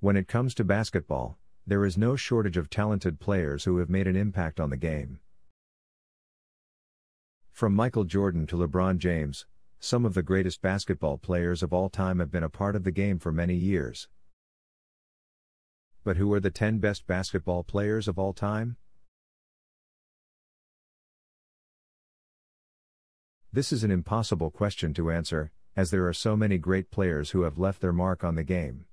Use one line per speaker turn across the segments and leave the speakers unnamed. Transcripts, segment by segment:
When it comes to basketball, there is no shortage of talented players who have made an impact on the game. From Michael Jordan to LeBron James, some of the greatest basketball players of all time have been a part of the game for many years. But who are the 10 best basketball players of all time? This is an impossible question to answer, as there are so many great players who have left their mark on the game.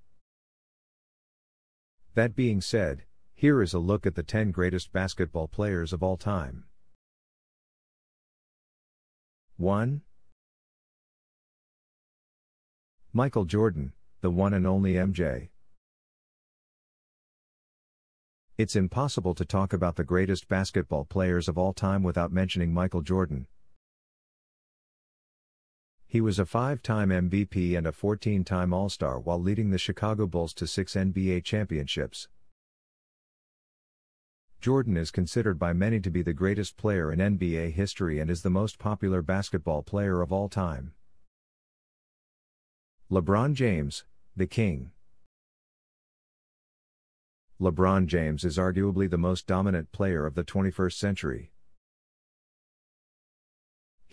That being said, here is a look at the 10 greatest basketball players of all time. 1. Michael Jordan, the one and only MJ. It's impossible to talk about the greatest basketball players of all time without mentioning Michael Jordan. He was a five time MVP and a 14 time All Star while leading the Chicago Bulls to six NBA championships. Jordan is considered by many to be the greatest player in NBA history and is the most popular basketball player of all time. LeBron James, the King. LeBron James is arguably the most dominant player of the 21st century.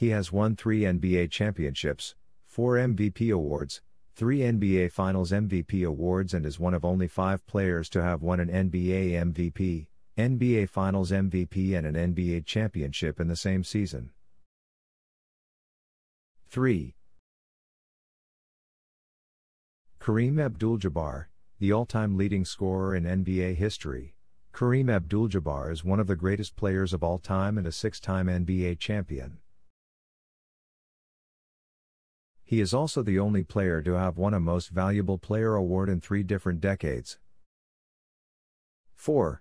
He has won three NBA championships, four MVP awards, three NBA Finals MVP awards, and is one of only five players to have won an NBA MVP, NBA Finals MVP, and an NBA championship in the same season. 3. Kareem Abdul Jabbar, the all time leading scorer in NBA history. Kareem Abdul Jabbar is one of the greatest players of all time and a six time NBA champion. He is also the only player to have won a Most Valuable Player award in three different decades. 4.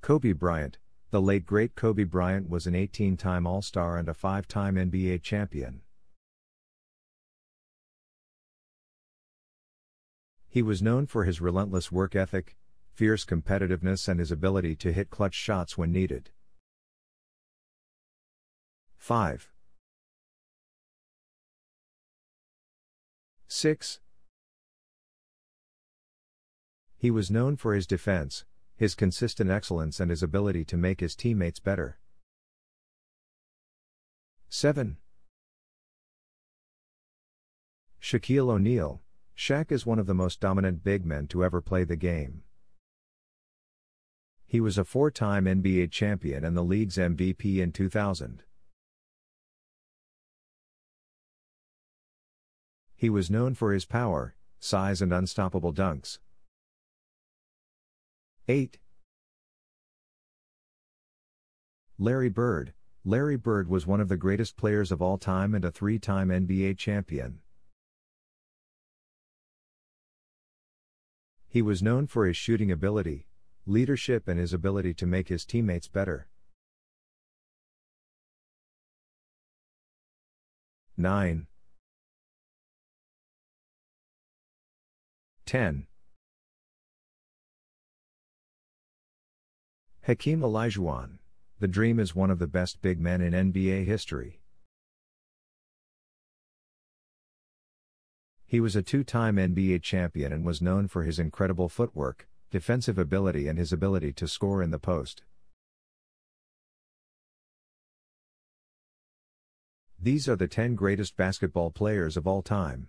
Kobe Bryant, the late great Kobe Bryant was an 18 time All Star and a five time NBA champion. He was known for his relentless work ethic, fierce competitiveness, and his ability to hit clutch shots when needed. 5. 6. He was known for his defense, his consistent excellence, and his ability to make his teammates better. 7. Shaquille O'Neal, Shaq is one of the most dominant big men to ever play the game. He was a four time NBA champion and the league's MVP in 2000. He was known for his power, size, and unstoppable dunks. 8. Larry Bird Larry Bird was one of the greatest players of all time and a three time NBA champion. He was known for his shooting ability, leadership, and his ability to make his teammates better. 9. 10. Hakeem Olajuwon. The Dream is one of the best big men in NBA history. He was a two time NBA champion and was known for his incredible footwork, defensive ability, and his ability to score in the post. These are the 10 greatest basketball players of all time.